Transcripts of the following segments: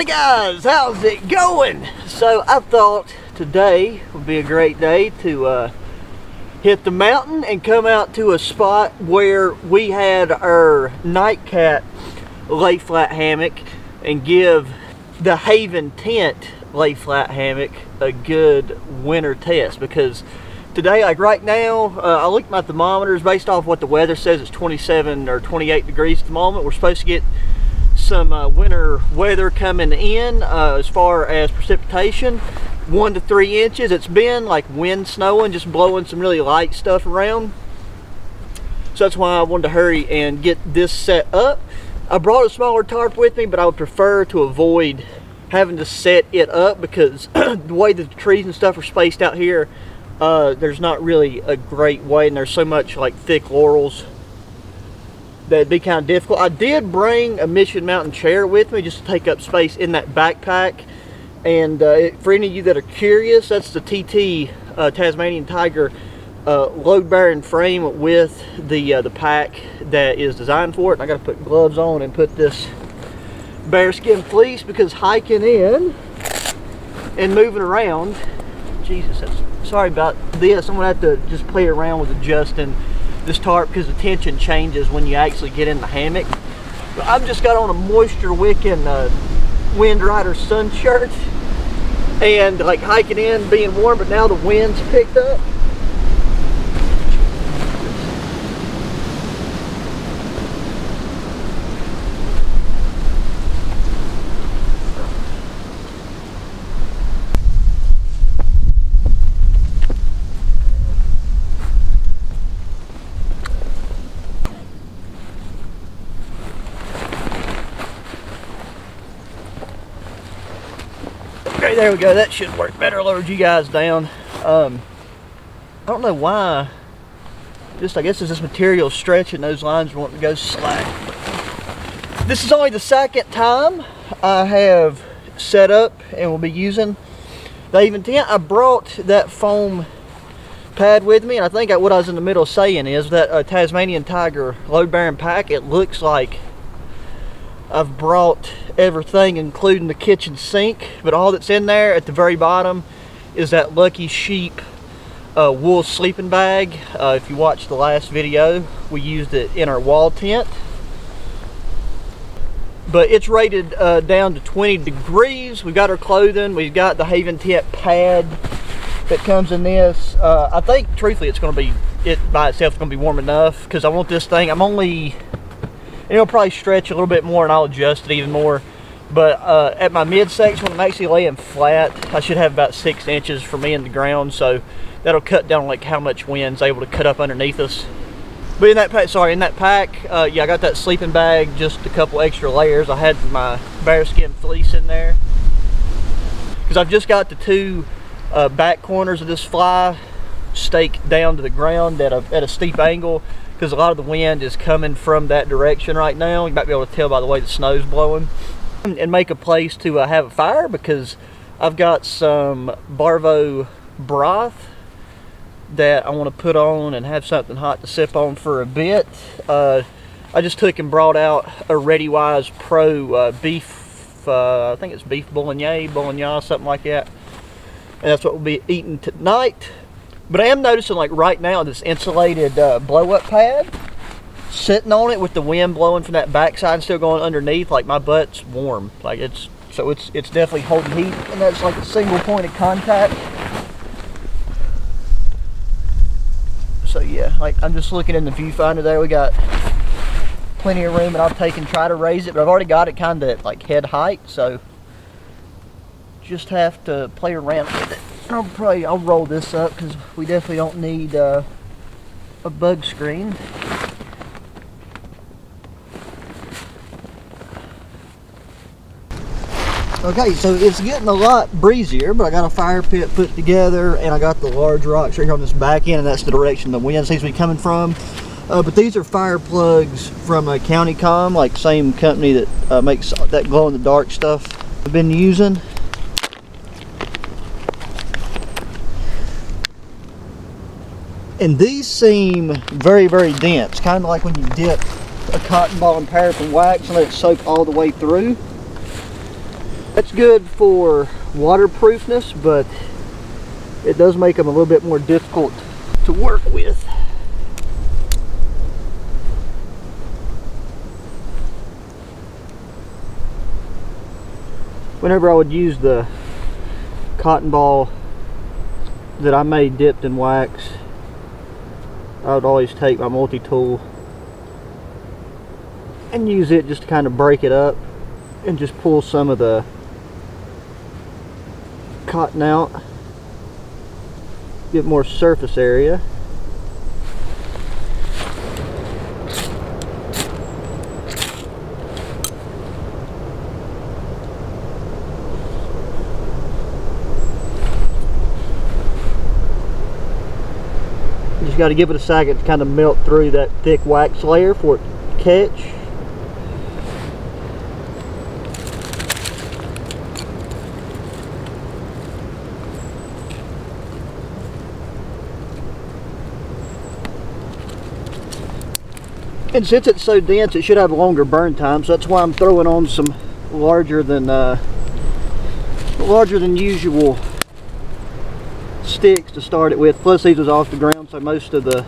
Howdy guys, how's it going? So I thought today would be a great day to uh, hit the mountain and come out to a spot where we had our nightcat lay flat hammock and give the Haven tent lay flat hammock a good winter test because today like right now uh, I looked at my thermometers. Based off what the weather says it's 27 or 28 degrees at the moment. We're supposed to get some uh, winter weather coming in uh, as far as precipitation. One to three inches. It's been like wind snowing just blowing some really light stuff around. So that's why I wanted to hurry and get this set up. I brought a smaller tarp with me but I would prefer to avoid having to set it up because the way the trees and stuff are spaced out here uh, there's not really a great way and there's so much like thick laurels that'd be kind of difficult. I did bring a Mission Mountain chair with me just to take up space in that backpack. And uh, for any of you that are curious, that's the TT uh, Tasmanian Tiger uh, load-bearing frame with the uh, the pack that is designed for it. And I got to put gloves on and put this BaerSkin fleece because hiking in and moving around, Jesus, sorry about this. I'm gonna have to just play around with adjusting this tarp because the tension changes when you actually get in the hammock. But I've just got on a moisture wick wicking uh, Windrider sun shirt and like hiking in being warm but now the wind's picked up. There we go. That should work better. Lowered you guys down. Um, I don't know why. Just, I guess, is this material stretching those lines wanting to go slack. This is only the second time I have set up and will be using the Haven tent. I brought that foam pad with me, and I think what I was in the middle of saying is that a Tasmanian Tiger load-bearing pack, it looks like I've brought everything including the kitchen sink but all that's in there at the very bottom is that Lucky Sheep uh, wool sleeping bag. Uh, if you watched the last video we used it in our wall tent. But it's rated uh, down to 20 degrees. We've got our clothing we've got the Haven tent pad that comes in this. Uh, I think truthfully it's going to be it by itself is going to be warm enough because I want this thing. I'm only it'll probably stretch a little bit more and I'll adjust it even more. But uh, at my midsection, when I'm actually laying flat, I should have about six inches from me in the ground. So that'll cut down like how much wind's able to cut up underneath us. But in that pack, sorry, in that pack, uh, yeah, I got that sleeping bag, just a couple extra layers. I had my BaerSkin fleece in there. Because I've just got the two uh, back corners of this fly staked down to the ground at a, at a steep angle because a lot of the wind is coming from that direction right now. You might be able to tell by the way the snow's blowing. And make a place to uh, have a fire because I've got some Barvo broth that I want to put on and have something hot to sip on for a bit. Uh, I just took and brought out a ReadyWise Pro uh, beef, uh, I think it's beef bolognese, bolognese, something like that. And that's what we'll be eating tonight. But I am noticing like right now this insulated uh, blow up pad sitting on it with the wind blowing from that backside and still going underneath like my butt's warm. Like it's so it's it's definitely holding heat and that's like a single point of contact. So yeah like I'm just looking in the viewfinder there. We got plenty of room and I'll take and try to raise it but I've already got it kind of like head height so just have to play around with it I'll probably I'll roll this up because we definitely don't need uh, a bug screen. Okay, so it's getting a lot breezier, but I got a fire pit put together and I got the large rocks right here on this back end and that's the direction the wind seems to be coming from. Uh, but these are fire plugs from a Countycomm, like same company that uh, makes that glow in the dark stuff I've been using. And these seem very, very dense, kind of like when you dip a cotton ball in paraffin wax and let it soak all the way through. That's good for waterproofness, but it does make them a little bit more difficult to work with. Whenever I would use the cotton ball that I made dipped in wax, I would always take my multi-tool and use it just to kind of break it up and just pull some of the cotton out get more surface area just got to give it a second to kind of melt through that thick wax layer for it to catch And since it's so dense, it should have a longer burn time. So that's why I'm throwing on some larger than uh, larger than usual sticks to start it with. Plus these was off the ground, so most of the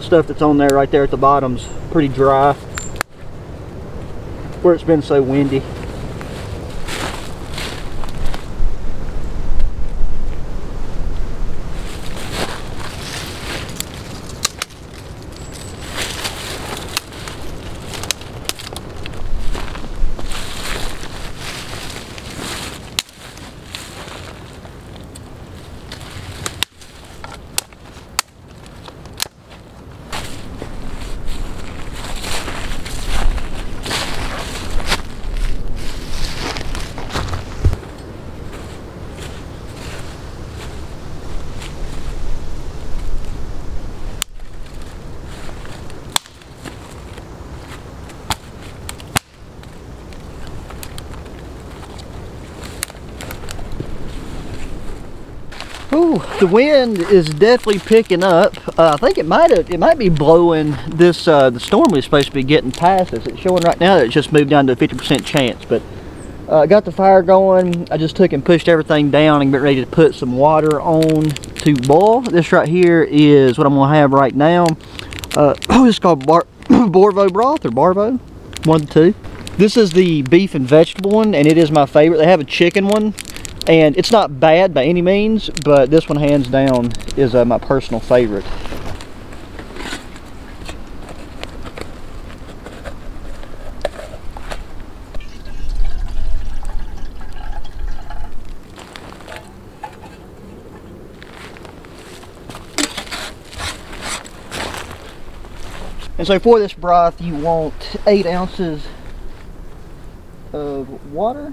stuff that's on there right there at the bottom's pretty dry where it's been so windy. The wind is definitely picking up. Uh, I think it might have, it might be blowing this, uh, the storm we're supposed to be getting past us. It's showing right now that it's just moved down to a 50% chance, but uh, got the fire going. I just took and pushed everything down and get ready to put some water on to boil. This right here is what I'm gonna have right now. Uh, oh, it's called Bar Borvo broth or Barvo, one two. This is the beef and vegetable one, and it is my favorite. They have a chicken one, and it's not bad by any means but this one hands down is uh, my personal favorite. And so for this broth you want eight ounces of water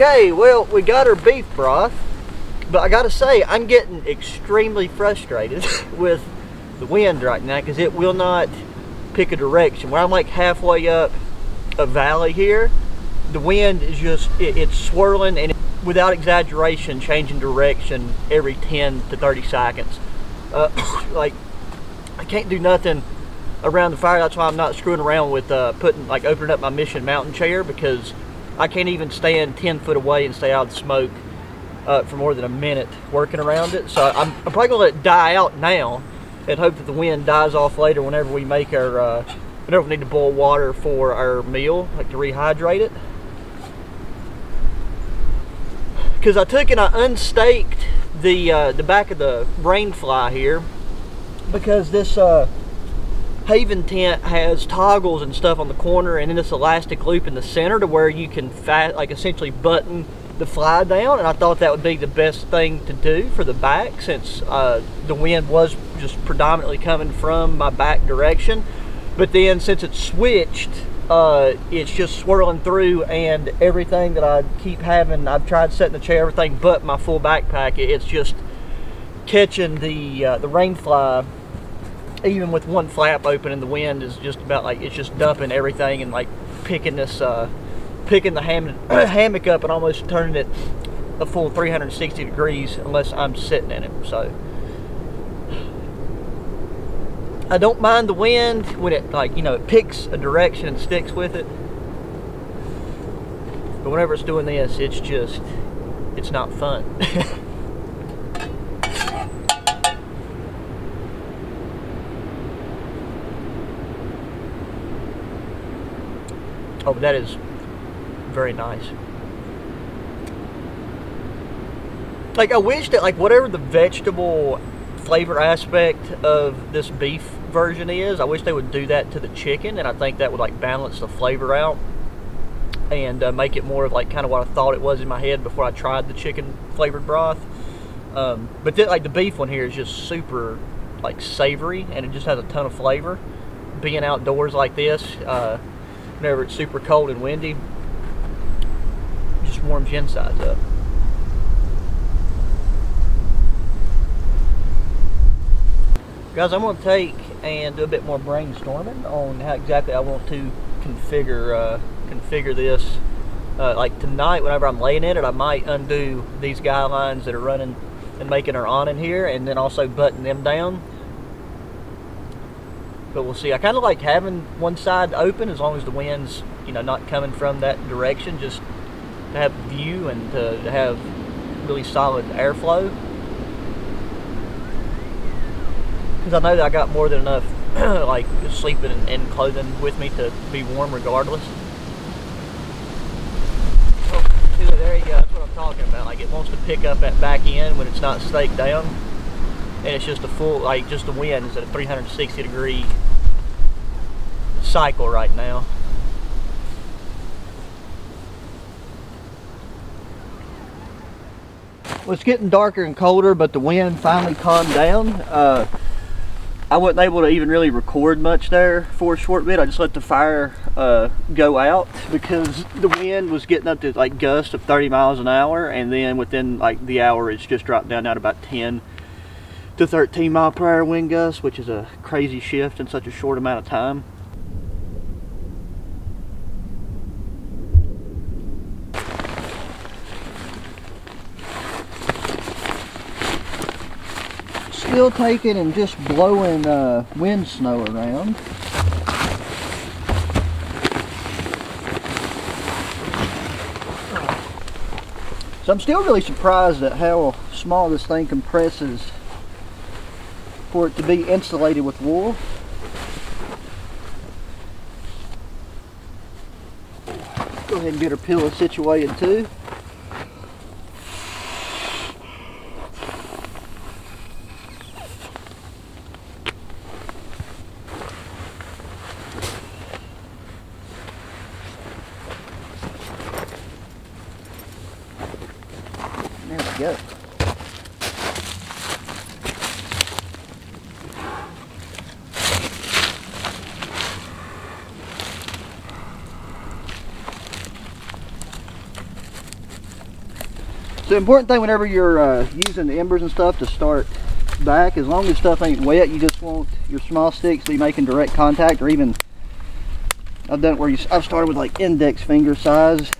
Okay, well, we got our beef broth, but I gotta say, I'm getting extremely frustrated with the wind right now because it will not pick a direction. When I'm like halfway up a valley here, the wind is just, it, it's swirling and it, without exaggeration, changing direction every 10 to 30 seconds. Uh, like, I can't do nothing around the fire. That's why I'm not screwing around with uh, putting, like opening up my Mission Mountain chair because I can't even stand 10 foot away and stay out of the smoke uh, for more than a minute working around it. So I'm, I'm probably gonna let it die out now and hope that the wind dies off later whenever we make our, uh, whenever we need to boil water for our meal, like to rehydrate it. Because I took and I unstaked the uh, the back of the rain fly here because this uh, Haven tent has toggles and stuff on the corner and then this elastic loop in the center to where you can fat, like essentially button the fly down and I thought that would be the best thing to do for the back since uh, the wind was just predominantly coming from my back direction. But then since it's switched uh, it's just swirling through and everything that I keep having I've tried setting the chair everything but my full backpack it's just catching the uh, the rain fly even with one flap open and the wind is just about like it's just dumping everything and like picking this uh, picking the ham hammock up and almost turning it a full 360 degrees unless I'm sitting in it. So I don't mind the wind when it like you know it picks a direction and sticks with it. But whenever it's doing this it's just it's not fun Oh, that is very nice. Like, I wish that, like, whatever the vegetable flavor aspect of this beef version is, I wish they would do that to the chicken, and I think that would, like, balance the flavor out and uh, make it more of, like, kind of what I thought it was in my head before I tried the chicken flavored broth. Um, but, th like, the beef one here is just super, like, savory, and it just has a ton of flavor. Being outdoors like this, uh, whenever it's super cold and windy, just warms your insides up. Guys, I'm going to take and do a bit more brainstorming on how exactly I want to configure uh, configure this. Uh, like tonight, whenever I'm laying in it, I might undo these guy lines that are running and making our awning here, and then also button them down but we'll see. I kind of like having one side open as long as the wind's, you know, not coming from that direction, just to have view and to, have really solid airflow. Because I know that I got more than enough, like, sleeping and, clothing with me to be warm regardless. Oh, there you go. That's what I'm talking about. Like, it wants to pick up that back end when it's not staked down and it's just a full like just the wind is at a 360 degree cycle right now. Well, it's getting darker and colder but the wind finally calmed down. Uh, I wasn't able to even really record much there for a short bit. I just let the fire uh, go out because the wind was getting up to like gusts of 30 miles an hour and then within like the hour it's just dropped down to about 10 to 13 mile per hour wind gusts, which is a crazy shift in such a short amount of time. Still taking and just blowing uh, wind snow around. So I'm still really surprised at how small this thing compresses for it to be insulated with wool. Go ahead and get our pillow situated too. There we go. The important thing whenever you're uh, using the embers and stuff to start back, as long as stuff ain't wet, you just want your small sticks to be making direct contact or even, I've done it where you, I've started with like index finger size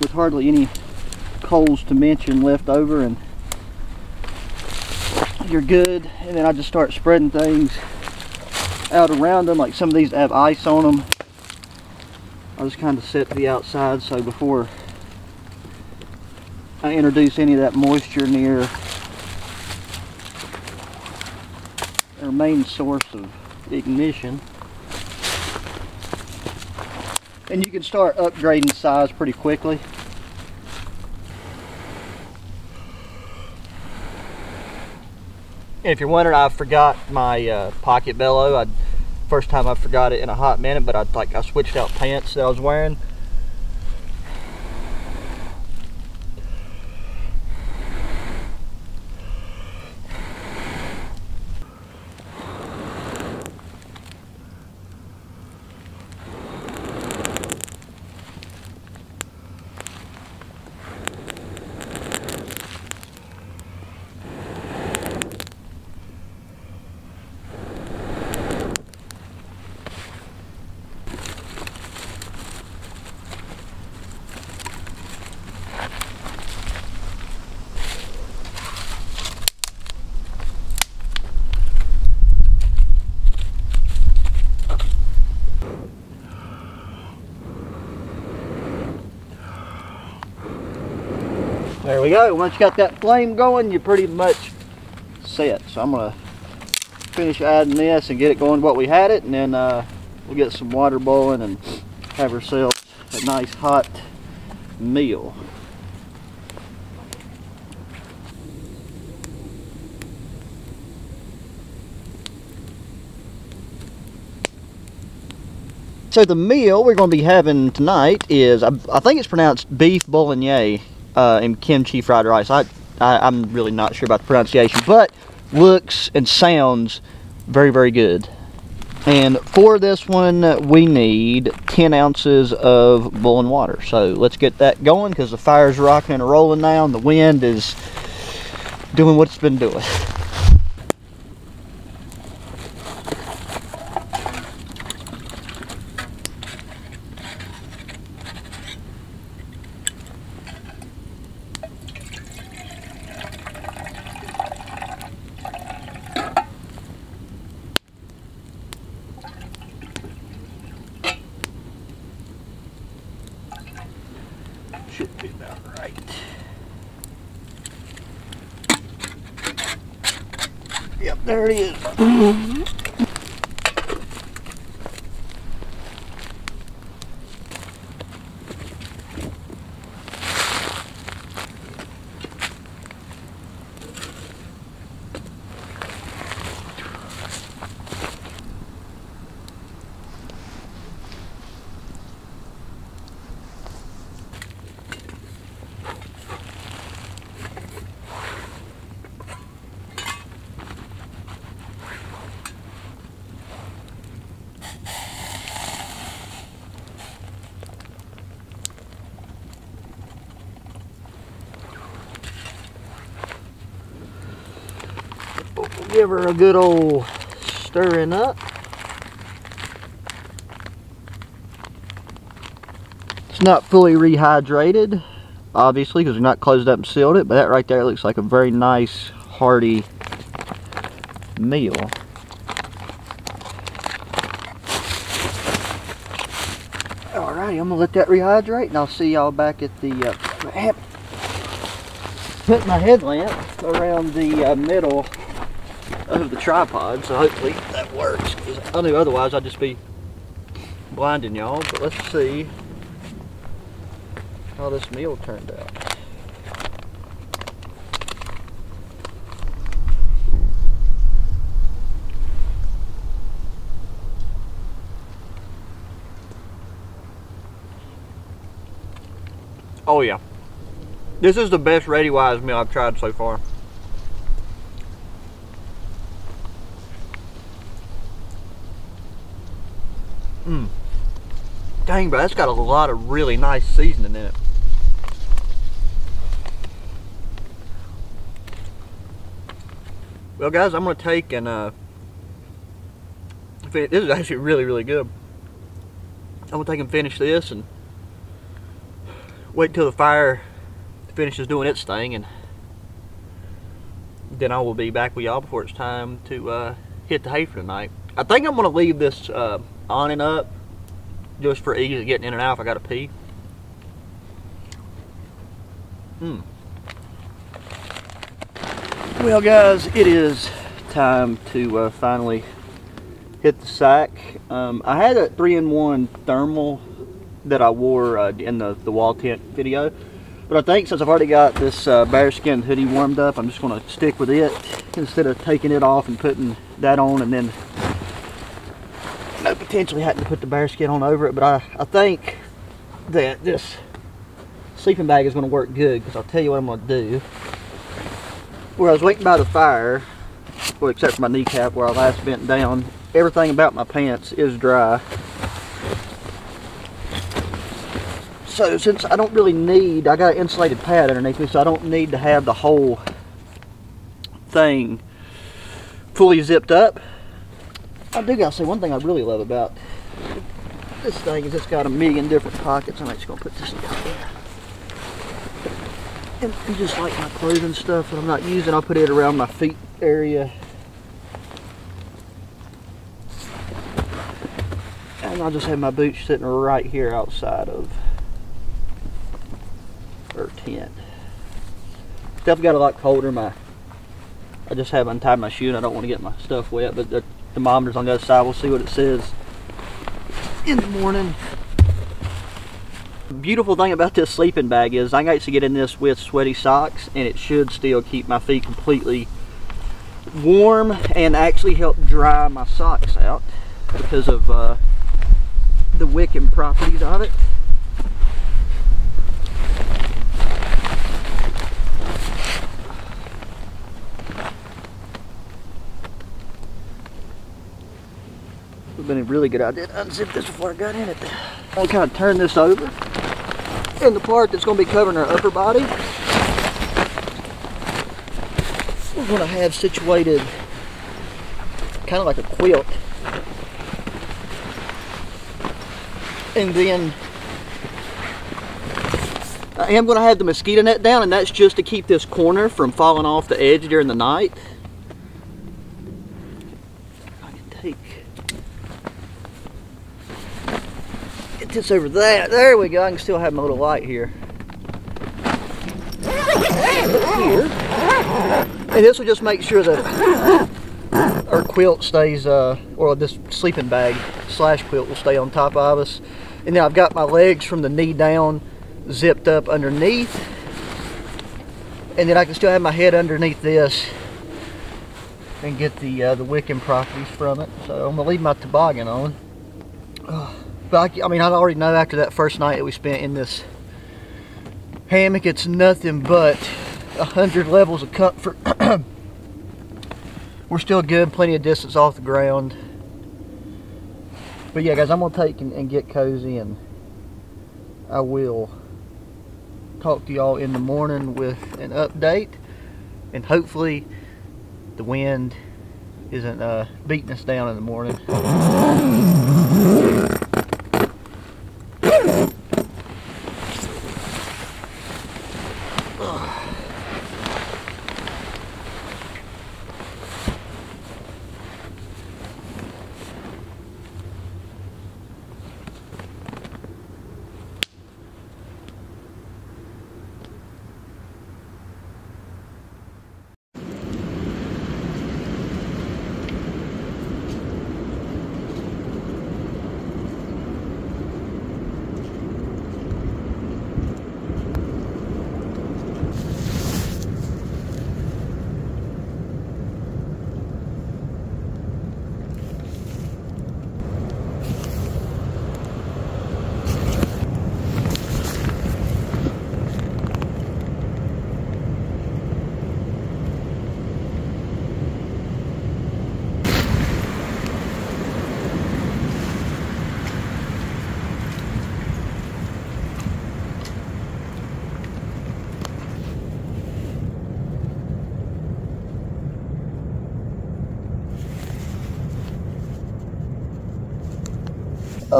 with hardly any coals to mention left over and you're good. And then I just start spreading things out around them, like some of these have ice on them. I'll just kind of set the outside so before I introduce any of that moisture near our main source of ignition. And you can start upgrading size pretty quickly. And if you're wondering, I forgot my uh, pocket bellow. I first time I forgot it in a hot minute, but I like I switched out pants that I was wearing. We go. Once you got that flame going, you're pretty much set. So I'm gonna finish adding this and get it going what we had it, and then uh, we'll get some water boiling and have ourselves a nice hot meal. So the meal we're going to be having tonight is, I, I think it's pronounced beef bolognese uh, and kimchi fried rice. I, I, am really not sure about the pronunciation, but looks and sounds very, very good. And for this one, we need 10 ounces of boiling water. So let's get that going because the fire's rocking and rolling now and the wind is doing what it's been doing. Should be about right. Yep, there it is. Mm-hmm. We'll her a good old stirring up. It's not fully rehydrated, obviously, because we're not closed up and sealed it, but that right there looks like a very nice, hearty meal. Alrighty, I'm gonna let that rehydrate and I'll see y'all back at the uh, put my headlamp around the uh, middle of the tripod, so hopefully that works. I knew otherwise I'd just be blinding y'all, but let's see how this meal turned out. Oh yeah. This is the best ReadyWise meal I've tried so far. Mmm. Dang, bro, that's got a lot of really nice seasoning in it. Well, guys, I'm going to take and, uh, this is actually really, really good. I'm going to take and finish this and wait until the fire finishes doing its thing and then I will be back with y'all before it's time to uh, hit the hay for tonight. I think I'm going to leave this uh, on and up just for ease of getting in and out if I got to pee. Hmm. Well guys, it is time to uh, finally hit the sack. Um, I had a 3-in-1 thermal that I wore uh, in the, the wall tent video. But I think since I've already got this uh, BaerSkin hoodie warmed up, I'm just going to stick with it instead of taking it off and putting that on and then potentially having to put the BaerSkin on over it. But I, I think that this sleeping bag is going to work good because I'll tell you what I'm going to do. Where I was waiting by the fire, well, except for my kneecap where I last bent down, everything about my pants is dry. So since I don't really need, I got an insulated pad underneath me, so I don't need to have the whole thing fully zipped up. I do gotta say one thing I really love about this thing is it's got a million different pockets. I'm just gonna put this down there. And, just like my clothing stuff that I'm not using, I'll put it around my feet area. And I'll just have my boots sitting right here outside of or tent. Definitely got a lot colder. My I just have untied my shoe and I don't want to get my stuff wet, but thermometer's on the other side. We'll see what it says in the morning. Beautiful thing about this sleeping bag is I can actually get in this with sweaty socks and it should still keep my feet completely warm and actually help dry my socks out because of uh, the wicking properties of it. Would have been a really good idea to unzip this before I got in it. I'll kind of turn this over. And the part that's going to be covering our upper body, we're going to have situated kind of like a quilt. And then I am going to have the mosquito net down and that's just to keep this corner from falling off the edge during the night. This over that. There we go. I can still have my little light here. Here. And this will just make sure that our quilt stays, uh, or this sleeping bag slash quilt will stay on top of us. And then I've got my legs from the knee down zipped up underneath. And then I can still have my head underneath this and get the uh, the wicking properties from it. So I'm gonna leave my toboggan on. Oh. But I, I mean, I already know after that first night that we spent in this hammock, it's nothing but a hundred levels of comfort. We're still good, plenty of distance off the ground. But yeah, guys, I'm gonna take and, and get cozy, and I will talk to y'all in the morning with an update, and hopefully the wind isn't uh, beating us down in the morning.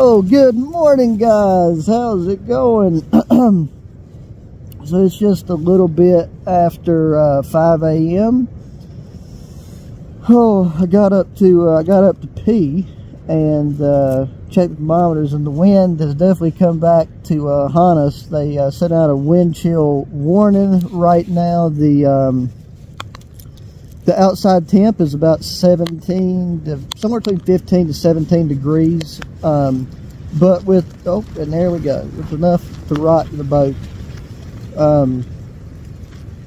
Oh, good morning, guys. How's it going? so it's just a little bit after uh, 5 a.m. Oh, I got up to uh, I got up to pee and uh, checked the thermometers, and the wind has definitely come back to uh, haunt us. They uh, sent out a wind chill warning right now. The um, the outside temp is about 17 to somewhere between 15 to 17 degrees. Um, but with, oh, and there we go. It's enough to rock the boat. Um,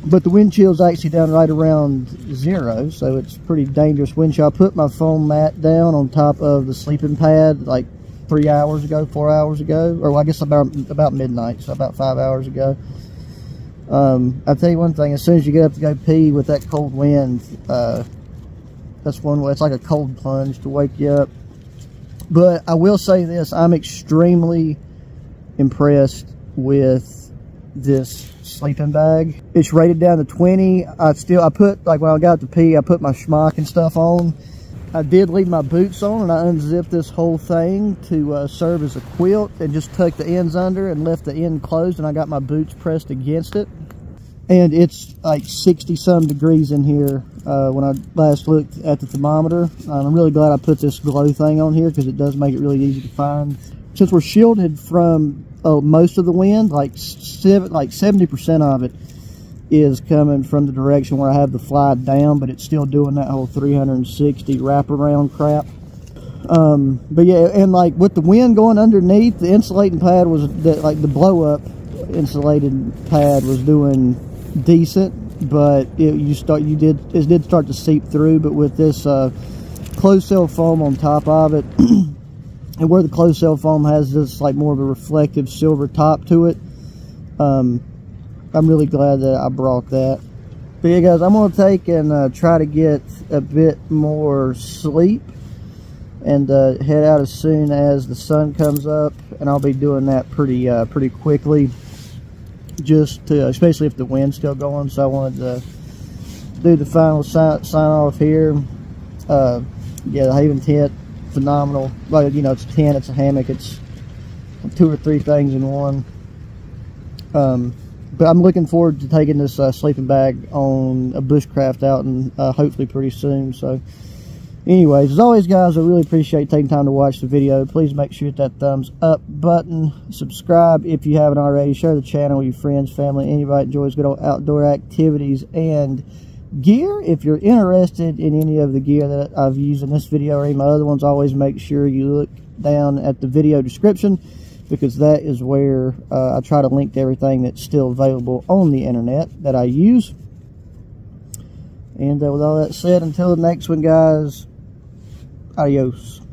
but the wind chill is actually down right around zero, so it's pretty dangerous wind chill. I put my foam mat down on top of the sleeping pad like three hours ago, four hours ago, or I guess about about midnight, so about five hours ago. Um, I'll tell you one thing, as soon as you get up to go pee with that cold wind, uh, that's one way, it's like a cold plunge to wake you up. But I will say this, I'm extremely impressed with this sleeping bag. It's rated down to 20. I still, I put, like when I got to pee, I put my smock and stuff on. I did leave my boots on and I unzipped this whole thing to uh, serve as a quilt and just tucked the ends under and left the end closed and I got my boots pressed against it. And it's like 60 some degrees in here uh, when I last looked at the thermometer. I'm really glad I put this glow thing on here because it does make it really easy to find. Since we're shielded from uh, most of the wind, like like 70% of it is coming from the direction where I have the fly down, but it's still doing that whole 360 wraparound crap. Um, but yeah, and like with the wind going underneath, the insulating pad was that like the blow up insulated pad was doing decent, but it, you start you did it did start to seep through. But with this uh, closed cell foam on top of it, and where the closed cell foam has this like more of a reflective silver top to it, um, I'm really glad that I brought that. But yeah, guys, I'm going to take and uh, try to get a bit more sleep and uh, head out as soon as the sun comes up. And I'll be doing that pretty uh, pretty quickly, just to, especially if the wind's still going. So I wanted to do the final sign, sign off here. Uh, yeah, the Haven tent, phenomenal. Well, you know, it's a tent, it's a hammock, it's two or three things in one. Um, but I'm looking forward to taking this uh, sleeping bag on a bushcraft out and uh, hopefully pretty soon. So anyways, as always guys, I really appreciate taking time to watch the video. Please make sure you hit that thumbs up button. Subscribe if you haven't already. Share the channel with your friends, family, anybody enjoys good old outdoor activities and gear. If you're interested in any of the gear that I've used in this video or any of my other ones, always make sure you look down at the video description because that is where uh, I try to link to everything that's still available on the internet that I use. And uh, with all that said, until the next one, guys, adios.